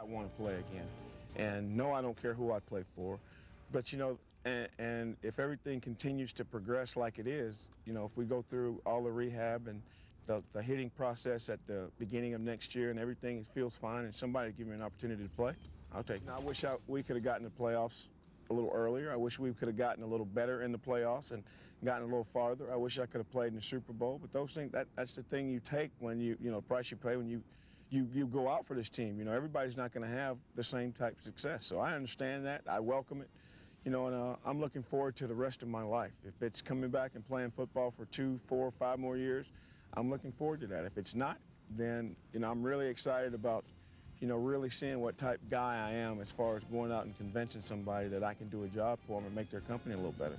I want to play again. And no, I don't care who I play for. But, you know, and, and, if everything continues to progress like it is, you know, if we go through all the rehab and the, the hitting process at the beginning of next year and everything feels fine and somebody give me an opportunity to play, I'll take it. I wish I, we could have gotten the playoffs a little earlier. I wish we could have gotten a little better in the playoffs and gotten a little farther. I wish I could have played in the Super Bowl. But those things, that, that's the thing you take when you, you know, price you pay when you, you, you go out for this team. You know, everybody's not going to have the same type of success. So I understand that. I welcome it. You know, and uh, I'm looking forward to the rest of my life. If it's coming back and playing football for two, four, five more years, I'm looking forward to that. If it's not, then, you know, I'm really excited about you know, really seeing what type guy I am as far as going out and convincing somebody that I can do a job for them and make their company a little better.